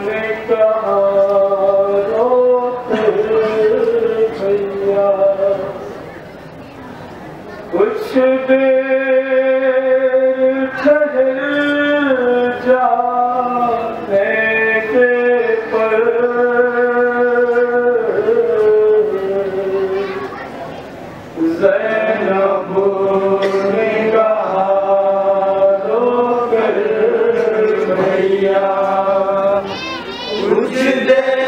भैया कुझु छह जा नै नोकृ भैया Would you dare?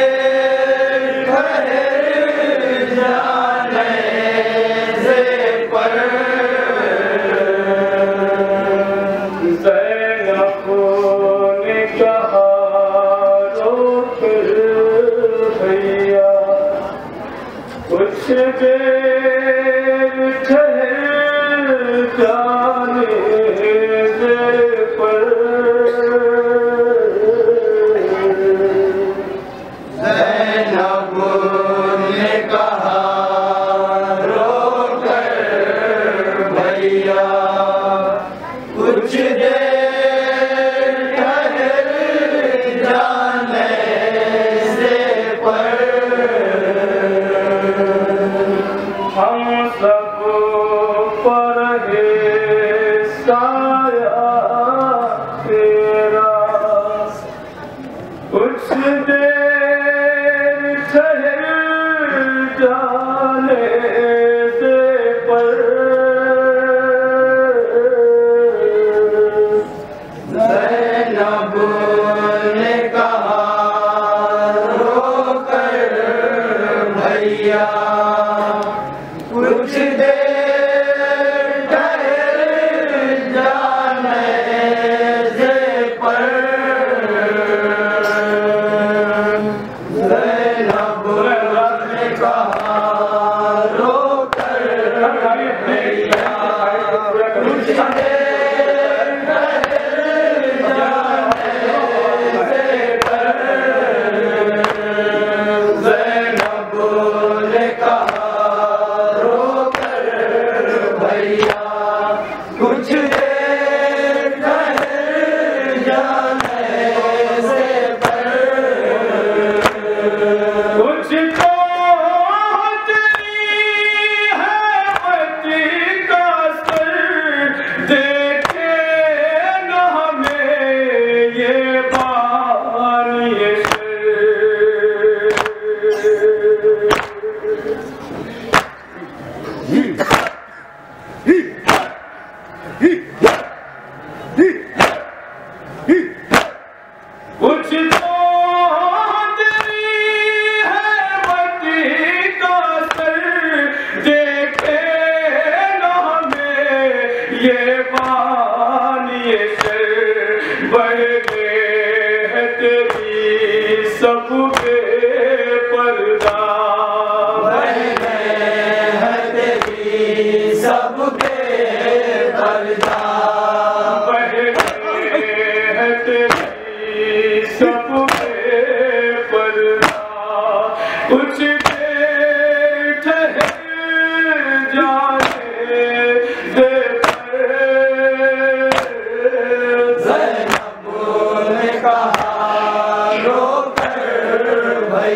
कुछ दे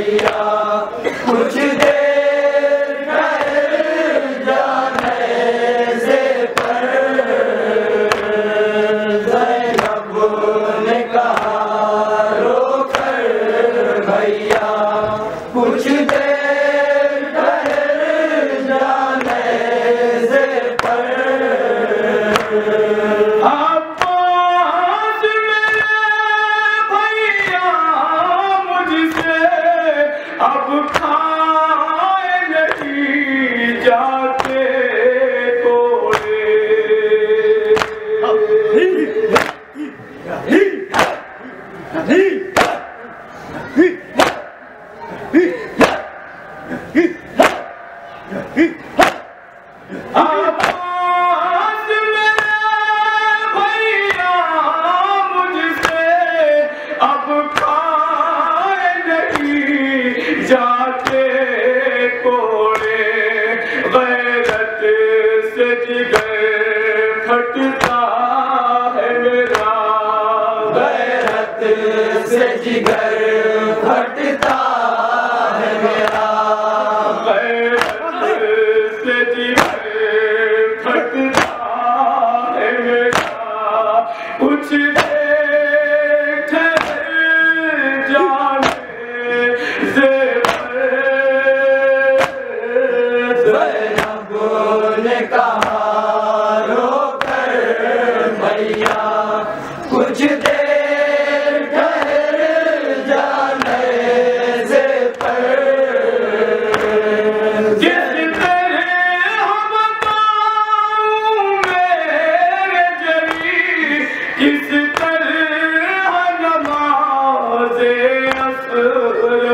주세요. 붙일 때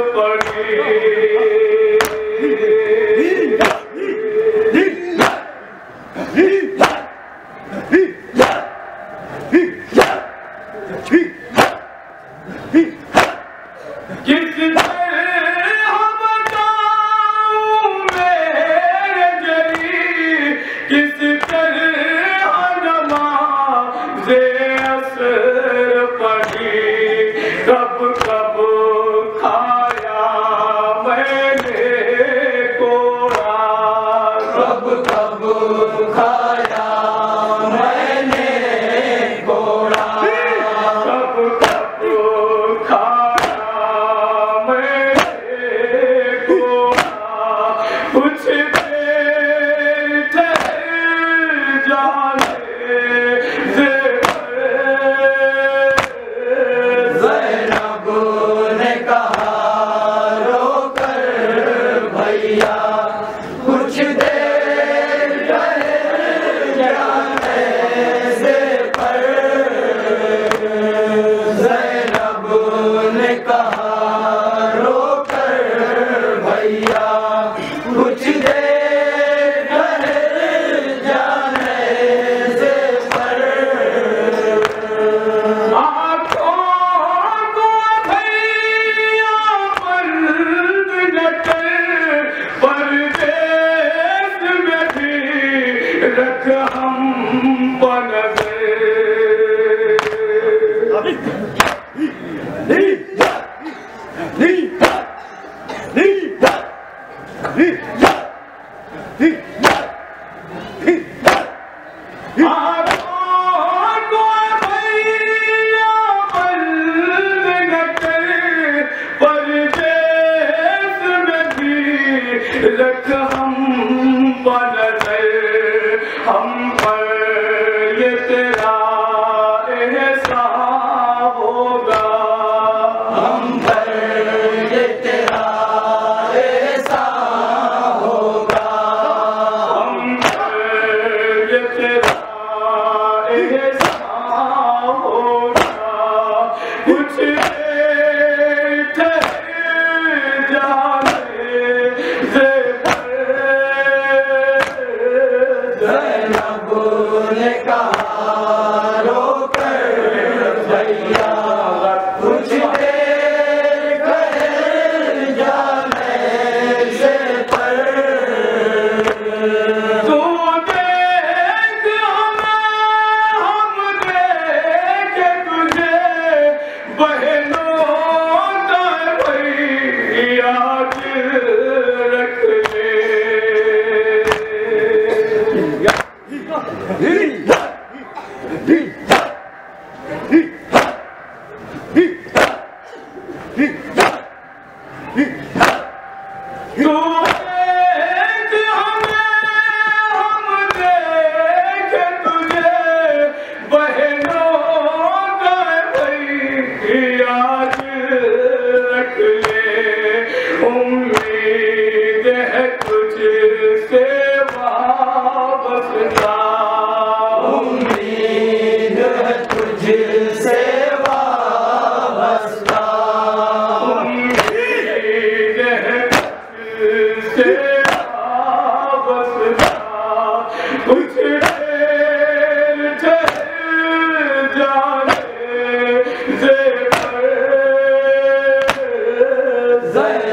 पड़े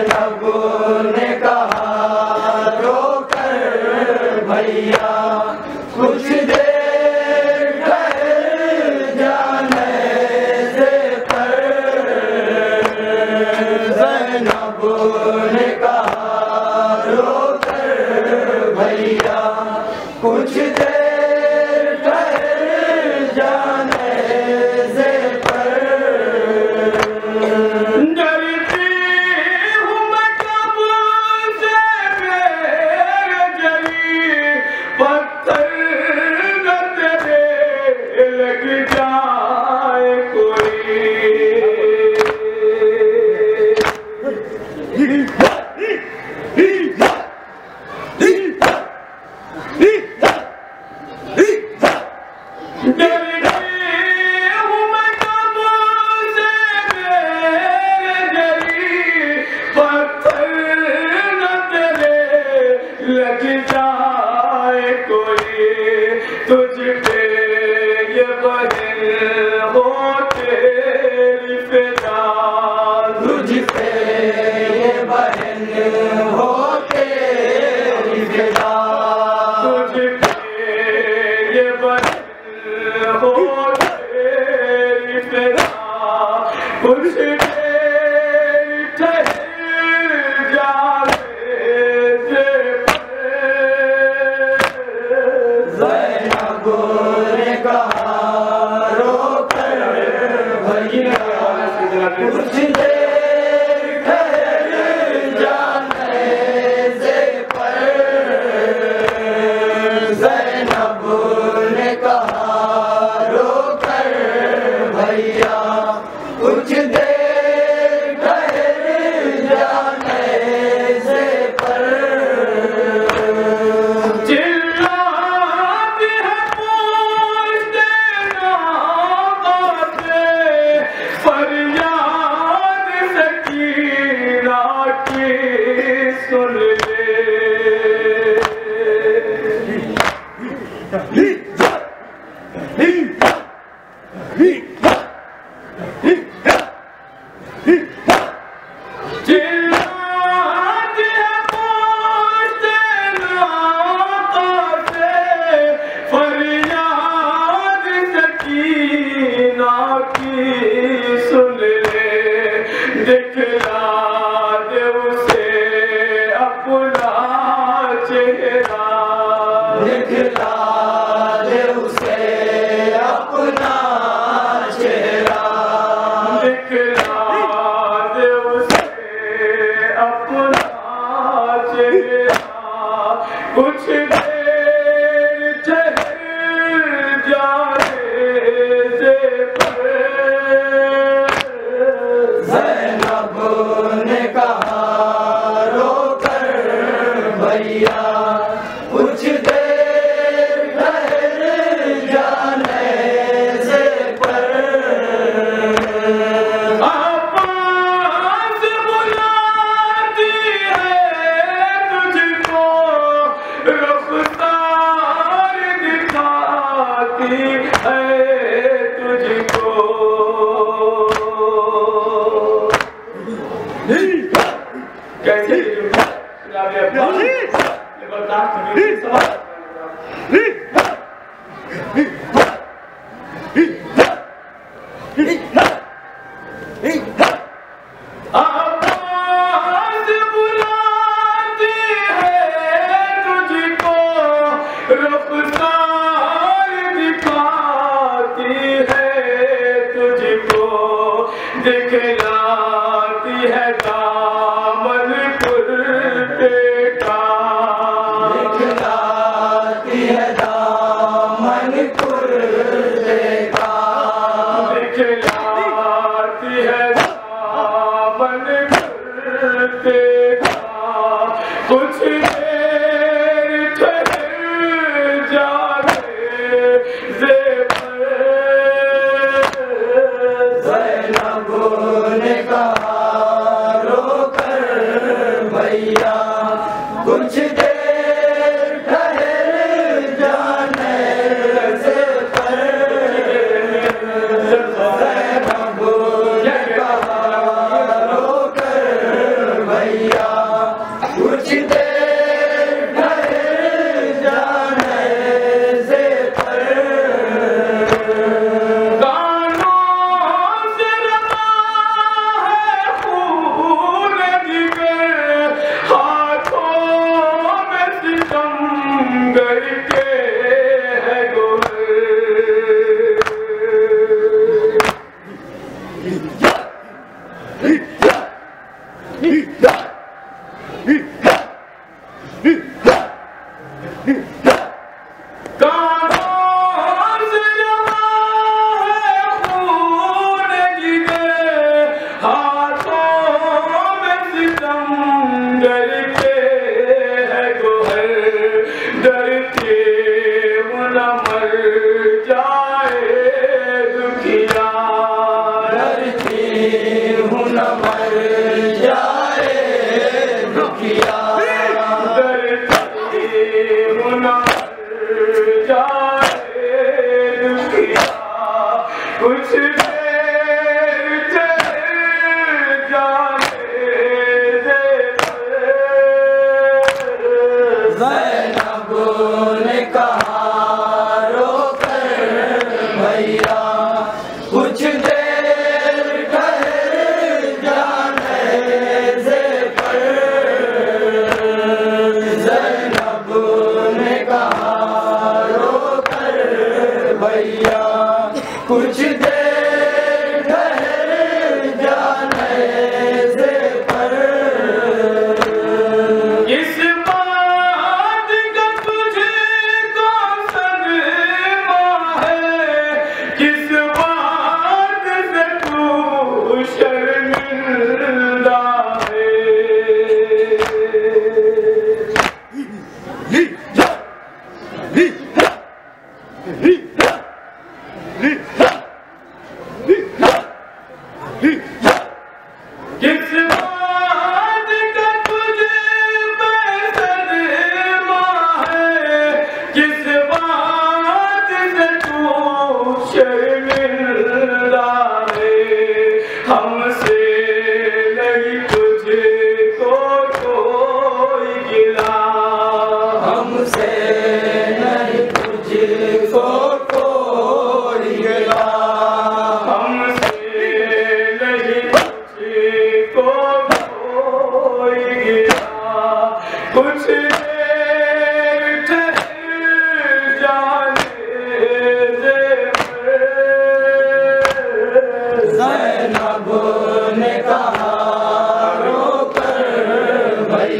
ने कहा Yeah, buddy. सुख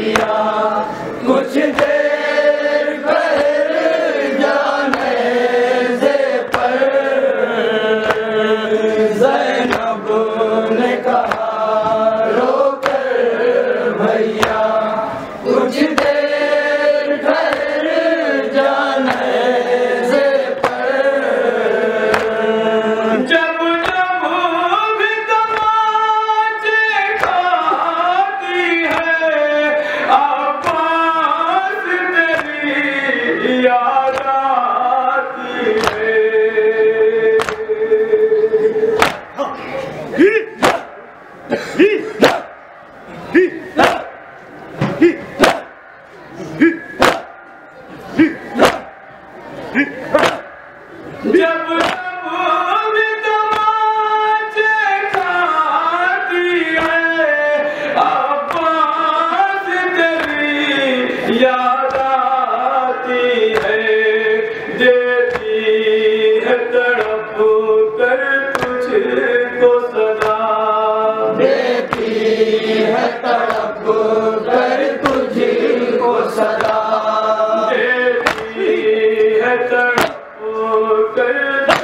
दिया कुछ दे Ih! Ih! Oh,